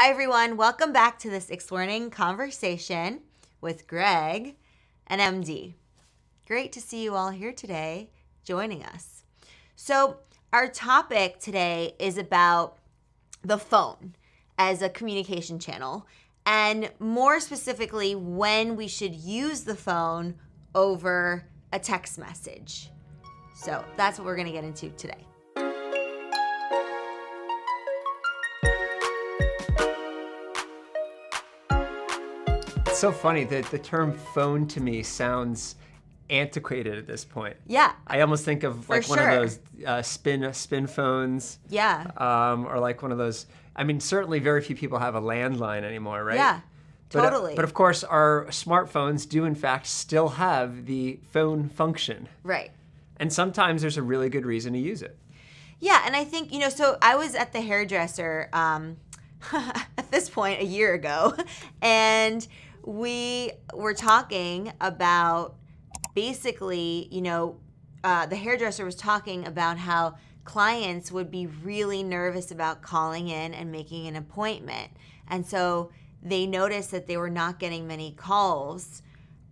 Hi, everyone. Welcome back to this Explearning Conversation with Greg and MD. Great to see you all here today joining us. So, our topic today is about the phone as a communication channel, and more specifically, when we should use the phone over a text message. So, that's what we're going to get into today. So funny that the term phone to me sounds antiquated at this point. Yeah. I almost think of like one sure. of those uh, spin spin phones. Yeah. Um, or like one of those. I mean, certainly very few people have a landline anymore, right? Yeah. But, uh, Totally. but of course, our smartphones do in fact still have the phone function, right. and sometimes there's a really good reason to use it. Yeah, and I think you know. So I was at the hairdresser um, at this point a year ago, and we were talking about basically, you know, uh, the hairdresser was talking about how clients would be really nervous about calling in and making an appointment, and so they noticed that they were not getting many calls.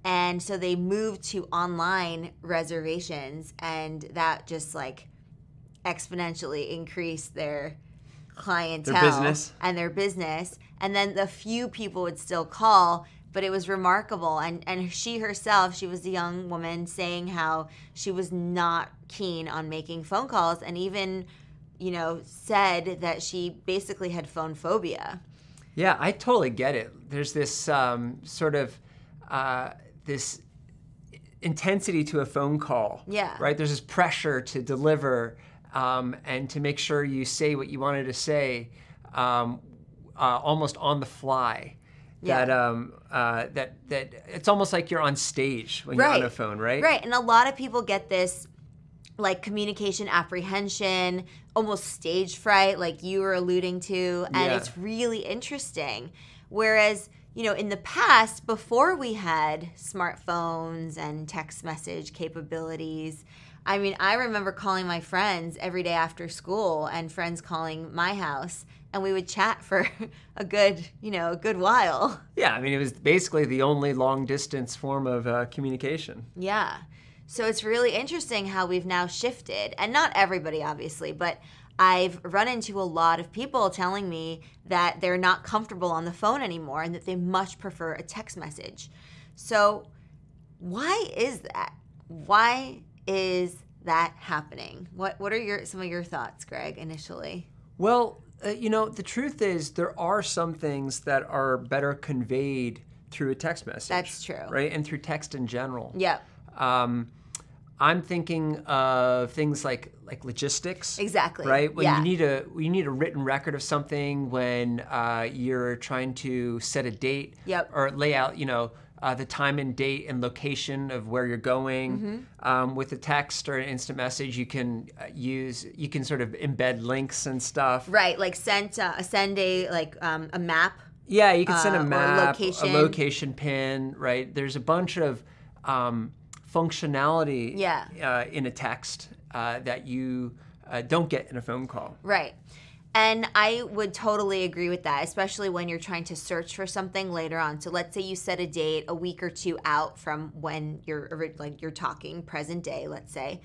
And so they moved to online reservations, and that just like exponentially increased their clientele business. and their business and then the few people would still call but it was remarkable and and she herself she was a young woman saying how she was not keen on making phone calls and even you know said that she basically had phone phobia Yeah, I totally get it. There's this um, sort of uh, this intensity to a phone call. Yeah. Right. There's this pressure to deliver um, and to make sure you say what you wanted to say, um, uh, almost on the fly. Yeah. That um uh, that that it's almost like you're on stage when you're on a phone, right? Right. And a lot of people get this like communication apprehension, almost stage fright, like you were alluding to. And Yeah. it's really interesting. Whereas, you know, in the past, before we had smartphones and text message capabilities, I mean, I remember calling my friends every day after school and friends calling my house and we would chat for a good, you know, a good while. Yeah. I mean, it was basically the only long distance form of uh, communication. Yeah. So it's really interesting how we've now shifted, and not everybody, obviously, but I've run into a lot of people telling me that they're not comfortable on the phone anymore and that they much prefer a text message. So, why is that? Why is that happening? What What are your some of your thoughts, Greg? Initially, Well, uh, you know, the truth is there are some things that are better conveyed through a text message. That's true. Right? And through text in general. yep, Um, I'm thinking of things like like logistics. exactly. Right? When yeah, you need a you need a written record of something when uh, you're trying to set a date Yep. or lay out, you know, uh, the time and date and location of where you're going. Mm-hmm. Um, with a text or an instant message, you can uh, use you can sort of embed links and stuff. right. Like send uh, send a like um, a map. Yeah, you can send Uh, a or map, location. a location pin, right? There's a bunch of um, functionality Yeah. uh, in a text uh, that you uh, don't get in a phone call. Right. And I would totally agree with that, especially when you're trying to search for something later on. So let's say you set a date a week or two out from when you're like you're talking present day, let's say,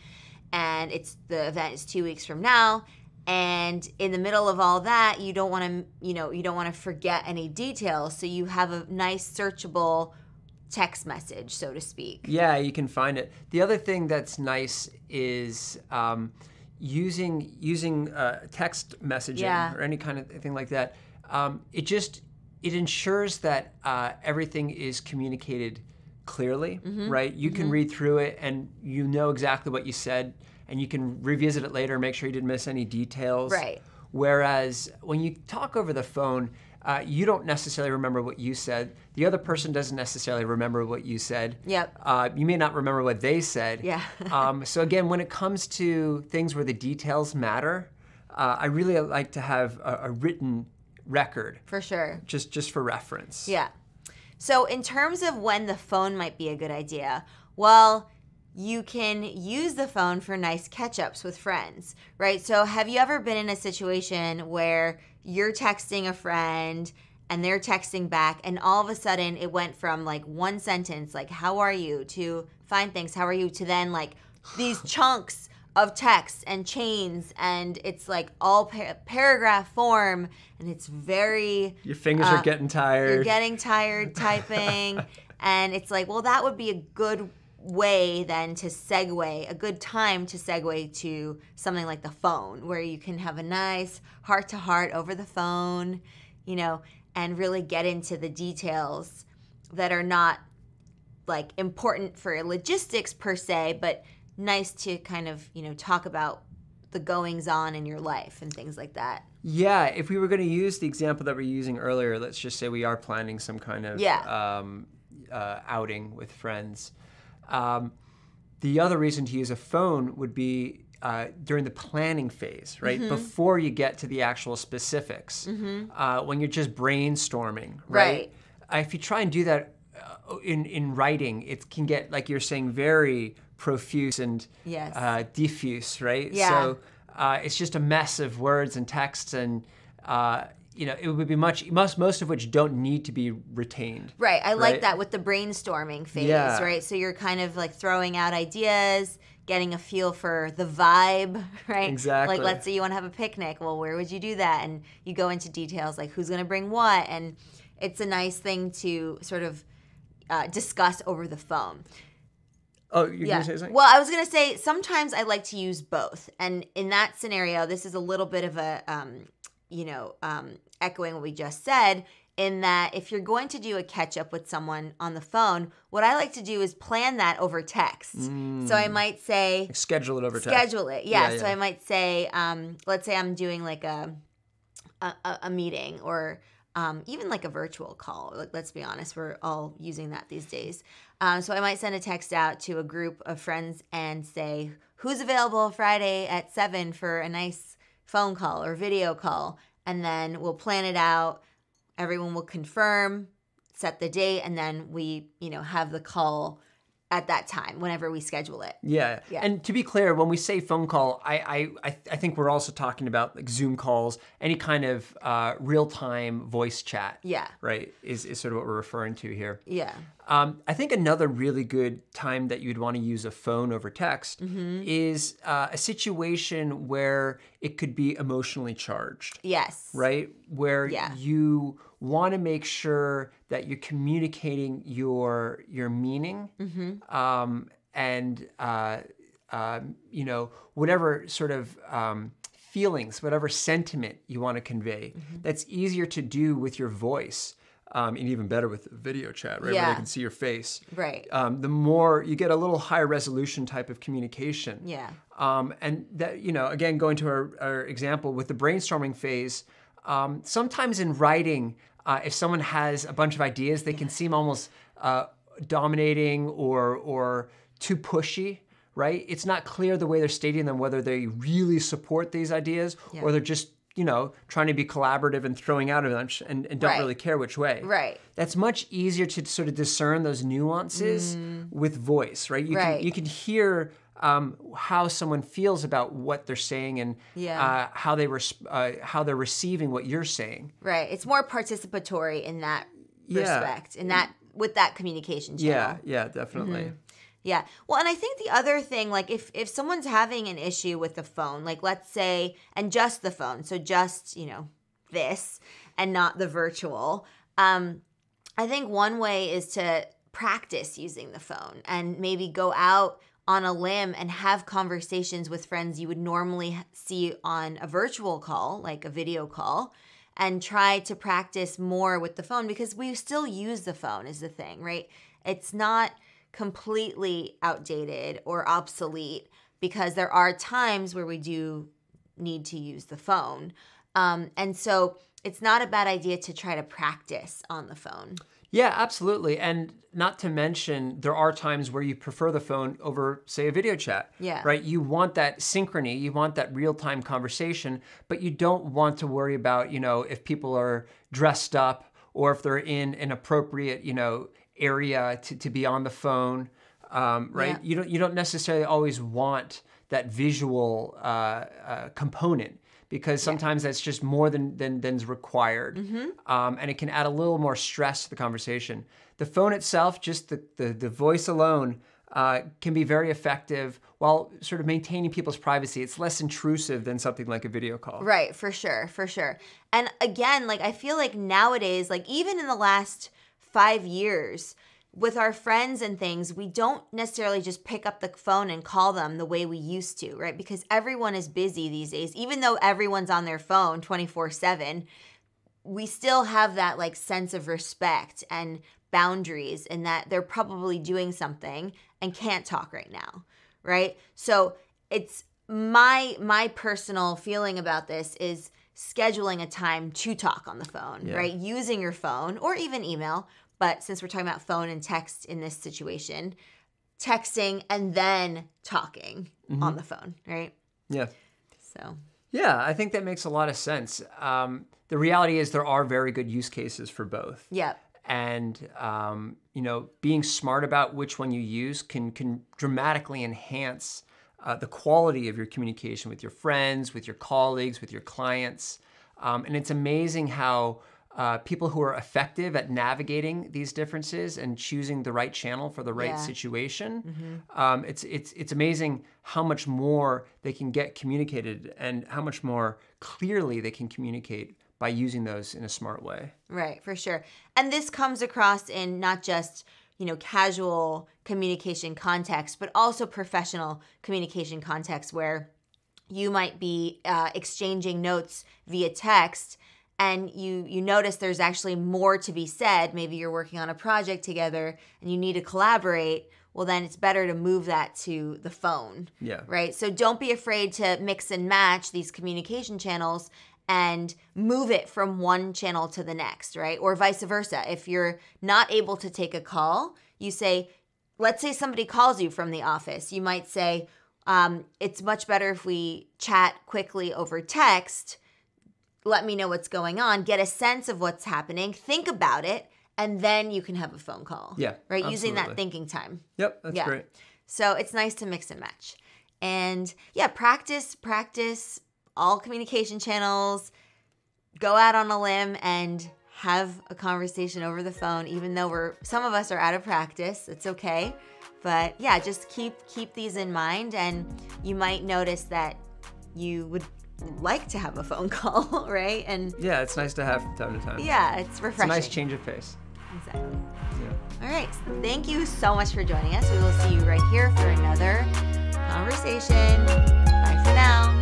and it's the event is 2 weeks from now, and in the middle of all that, you don't want to, you know, you don't want to forget any details, so you have a nice searchable text message, so to speak. Yeah, you can find it. The other thing that's nice is um, using using uh, text messaging Yeah. or any kind of thing like that. Um, it just it ensures that uh, everything is communicated clearly, Mm-hmm. right? You can read through it and you know exactly what you said, and you can revisit it later, and make sure you didn't miss any details. Right. Whereas when you talk over the phone, uh, you don't necessarily remember what you said. The other person doesn't necessarily remember what you said. Yep. Uh, you may not remember what they said. Yeah. um, so again, when it comes to things where the details matter, uh, I really like to have a, a written record, For sure. just just for reference. Yeah. So, in terms of when the phone might be a good idea, well, you can use the phone for nice catch ups with friends, right? So, have you ever been in a situation where you're texting a friend and they're texting back, and all of a sudden it went from like one sentence, like, how are you, to fine, thanks, how are you, to then like these chunks of text and chains, and it's like all par- paragraph form, and it's very. Your fingers uh, are getting tired. You're getting tired typing. and it's like, well, that would be a good way then to segue, a good time to segue to something like the phone, where you can have a nice heart to heart over the phone, you know, and really get into the details that are not like important for logistics per se, but nice to kind of, you know, talk about the goings on in your life and things like that. Yeah, if we were going to use the example that we are using earlier, let's just say we are planning some kind of yeah. um, uh, outing with friends. Um, the other reason to use a phone would be uh, during the planning phase, right? Mm-hmm. Before you get to the actual specifics, mm-hmm. uh, when you're just brainstorming, right? right. Uh, if you try and do that uh, in in writing, it can get like you're saying very profuse and yes. Uh, diffuse, right? Yeah. So uh, it's just a mess of words and texts and you know, it would be much most most of which don't need to be retained. Right. I right? like that with the brainstorming phase, yeah. right? So you're kind of like throwing out ideas, getting a feel for the vibe, right? Exactly. Like let's say you want to have a picnic. Well, where would you do that? And you go into details like who's going to bring what and it's a nice thing to sort of uh, discuss over the phone. Oh, you're yeah. gonna say something? Well, I was gonna say sometimes I like to use both, and in that scenario, this is a little bit of a um, you know, um, echoing what we just said, in that if you're going to do a catch up with someone on the phone, what I like to do is plan that over text. Mm. So I might say, schedule it over schedule text. Schedule it, yeah. yeah. So I might say, um, let's say I'm doing like a, a, a meeting or um, even like a virtual call. Like, let's be honest, we're all using that these days. Um, so I might send a text out to a group of friends and say, who's available Friday at seven for a nice phone call or video call, and then we'll plan it out. Everyone will confirm, set the date, and then we, you know, have the call at that time whenever we schedule it. Yeah. yeah. And to be clear, when we say phone call, I I, I think we're also talking about like Zoom calls, any kind of uh, real time voice chat. Yeah. Right. Is, is sort of what we're referring to here. Yeah. Um, I think another really good time that you'd want to use a phone over text mm-hmm. is uh, a situation where it could be emotionally charged. Yes. Right? Where yeah. you want to make sure that you're communicating your your meaning mm-hmm. um, and uh, uh, you know whatever sort of um, feelings, whatever sentiment you want to convey. Mm-hmm. That's easier to do with your voice. Um, and even better with video chat, right? Yeah. Where they can see your face. Right. Um, the more you get a little higher resolution type of communication. Yeah. Um, and that, you know, again, going to our, our example with the brainstorming phase, um, sometimes in writing, uh, if someone has a bunch of ideas, they can seem almost uh, dominating or or too pushy. Right? It's not clear the way they're stating them whether they really support these ideas yeah. or they're just you know trying to be collaborative and throwing out a bunch and, and don't right. really care which way. Right. That's much easier to sort of discern those nuances mm. with voice. Right. You right. can you can hear um, how someone feels about what they're saying and yeah. uh, how they res- uh, how they're receiving what you're saying. Right. It's more participatory in that yeah. respect, in that with that communication channel. Yeah. Yeah. Definitely. Mm-hmm. Yeah. Well, and I think the other thing, like if if someone's having an issue with the phone, like let's say, and just the phone, so just you know this and not the virtual. Um, I think one way is to practice using the phone and maybe go out on a limb and have conversations with friends you would normally see on a virtual call, like a video call, and try to practice more with the phone because we still use the phone, is the thing, right? It's not completely outdated or obsolete because there are times where we do need to use the phone. Um, and so it's not a bad idea to try to practice on the phone. Yeah, absolutely. And not to mention, there are times where you prefer the phone over, say, a video chat. Yeah. Right? You want that synchrony, you want that real time conversation, but you don't want to worry about, you know, if people are dressed up or if they're in an appropriate, you know, area to, to be on the phone. um, right? Yeah. You don't you don't necessarily always want that visual uh, uh, component because sometimes yeah. that's just more than than than's required, mm-hmm. um, and it can add a little more stress to the conversation. The phone itself, just the the, the voice alone, uh, can be very effective while sort of maintaining people's privacy. It's less intrusive than something like a video call. Right, for sure, for sure. And again, like I feel like nowadays, like even in the last five years, with our friends and things, we don't necessarily just pick up the phone and call them the way we used to, right? Because everyone is busy these days. Even though everyone's on their phone 24 7, we still have that like sense of respect and boundaries in that they're probably doing something and can't talk right now, right? So it's my my personal feeling about this is scheduling a time to talk on the phone, yeah. right? Using your phone or even email but since we're talking about phone and text in this situation, texting and then talking mm-hmm. on the phone, right? Yeah. So. Yeah, I think that makes a lot of sense. Um, the reality is there are very good use cases for both. Yeah. And um, you know, being smart about which one you use can can dramatically enhance uh, the quality of your communication with your friends, with your colleagues, with your clients. Um, and it's amazing how uh, people who are effective at navigating these differences and choosing the right channel for the right yeah. situation. Mm-hmm. Um, it's it's it's amazing how much more they can get communicated and how much more clearly they can communicate by using those in a smart way. Right, for sure. And this comes across in not just you know casual communication context, but also professional communication context where you might be uh, exchanging notes via text and you you notice there's actually more to be said. Maybe you're working on a project together and you need to collaborate. Well then it's better to move that to the phone yeah. right? So don't be afraid to mix and match these communication channels and move it from one channel to the next right or vice versa if you're not able to take a call you say let's say somebody calls you from the office you might say um, it's much better if we chat quickly over text let me know what's going on, get a sense of what's happening, think about it, and then you can have a phone call. Yeah. Right? Absolutely. Using that thinking time. Yep, that's yeah. great. So it's nice to mix and match. And yeah, practice, practice all communication channels, go out on a limb and have a conversation over the phone, even though we're some of us are out of practice. It's okay. But yeah, just keep keep these in mind and you might notice that you would like to have a phone call, right? And yeah, it's nice to have from time to time. Yeah, it's refreshing. It's a nice change of pace. Exactly. Yeah. All right. Thank you so much for joining us. We will see you right here for another conversation. Bye for now.